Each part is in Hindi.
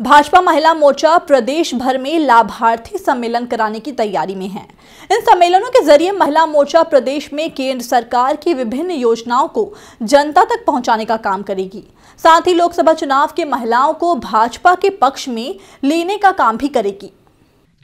भाजपा महिला मोर्चा प्रदेश भर में लाभार्थी सम्मेलन कराने की तैयारी में है। इन सम्मेलनों के ज़रिए महिला मोर्चा प्रदेश में केंद्र सरकार की विभिन्न योजनाओं को जनता तक पहुँचाने का काम करेगी। साथ ही लोकसभा चुनाव के महिलाओं को भाजपा के पक्ष में लेने का काम भी करेगी।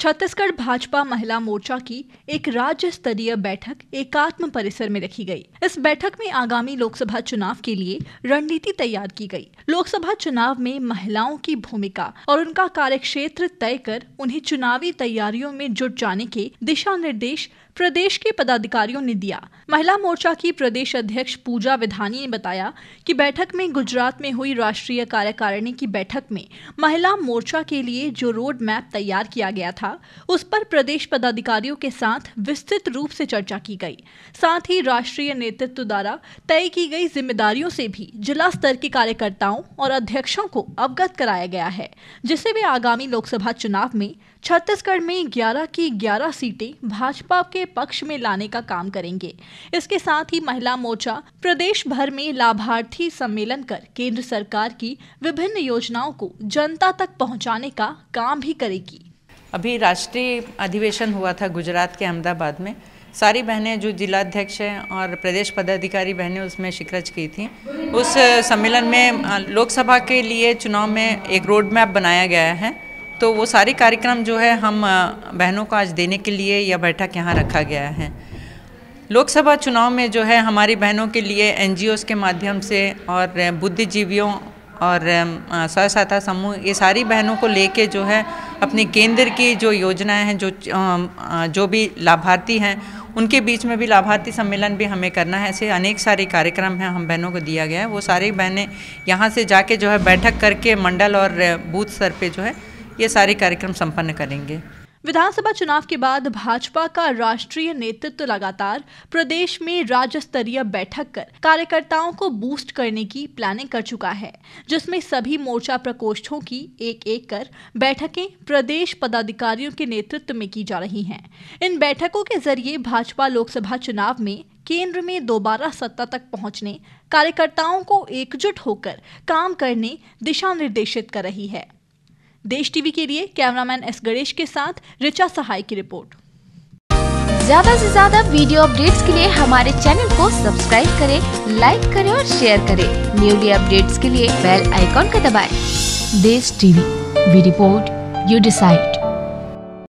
छत्तीसगढ़ भाजपा महिला मोर्चा की एक राज्य स्तरीय बैठक एकात्म परिसर में रखी गई। इस बैठक में आगामी लोकसभा चुनाव के लिए रणनीति तैयार की गई। लोकसभा चुनाव में महिलाओं की भूमिका और उनका कार्यक्षेत्र तय कर उन्हें चुनावी तैयारियों में जुट जाने के दिशा निर्देश प्रदेश के पदाधिकारियों ने दिया। महिला मोर्चा की प्रदेश अध्यक्ष पूजा विधानी ने बताया कि बैठक में गुजरात में हुई राष्ट्रीय कार्यकारिणी की बैठक में महिला मोर्चा के लिए जो रोड मैप तैयार किया गया था, उस पर प्रदेश पदाधिकारियों के साथ विस्तृत रूप से चर्चा की गई। साथ ही राष्ट्रीय नेतृत्व द्वारा तय की गई जिम्मेदारियों से भी जिला स्तर के कार्यकर्ताओं और अध्यक्षों को अवगत कराया गया है जिसे वे आगामी लोकसभा चुनाव में छत्तीसगढ़ में 11 की 11 सीटें, भाजपा के पक्ष में लाने का काम करेंगे। इसके साथ ही महिला मोर्चा प्रदेश भर में लाभार्थी सम्मेलन कर केंद्र सरकार की विभिन्न योजनाओं को जनता तक पहुँचाने का काम भी करेगी। अभी राष्ट्रीय अधिवेशन हुआ था गुजरात के अहमदाबाद में। सारी बहनें जो जिलाध्यक्ष हैं और प्रदेश पदाधिकारी बहनें उसमें शिकरज की थी। उस सम्मेलन में लोकसभा के लिए चुनाव में एक रोड मैप बनाया गया है। तो वो सारे कार्यक्रम जो है हम बहनों को आज देने के लिए यह बैठक यहाँ रखा गया है। लोकसभा चुनाव में जो है हमारी बहनों के लिए एन के माध्यम से और बुद्धिजीवियों और स्व सहायता समूह, ये सारी बहनों को लेके जो है अपनी केंद्र की जो योजनाएँ हैं, जो जो भी लाभार्थी हैं, उनके बीच में भी लाभार्थी सम्मेलन भी हमें करना है। ऐसे अनेक सारे कार्यक्रम हैं हम बहनों को दिया गया है। वो सारी बहनें यहाँ से जाके जो है बैठक करके मंडल और बूथ स्तर पर जो है ये सारे कार्यक्रम संपन्न करेंगे। विधानसभा चुनाव के बाद भाजपा का राष्ट्रीय नेतृत्व लगातार प्रदेश में राज्य स्तरीय बैठक कर कार्यकर्ताओं को बूस्ट करने की प्लानिंग कर चुका है, जिसमें सभी मोर्चा प्रकोष्ठों की एक एक कर बैठकें प्रदेश पदाधिकारियों के नेतृत्व में की जा रही हैं। इन बैठकों के ज़रिए भाजपा लोकसभा चुनाव में केंद्र में दोबारा सत्ता तक पहुँचने, कार्यकर्ताओं को एकजुट होकर काम करने दिशा निर्देशित कर रही है। देश टीवी के लिए कैमरामैन एस गणेश के साथ रिचा सहाय की रिपोर्ट ज़्यादा से ज़्यादा वीडियो अपडेट्स के लिए हमारे चैनल को सब्सक्राइब करें, लाइक करें और शेयर करें। न्यूली अपडेट्स के लिए बेल आइकॉन का दबाएँ। देश TV we report you decide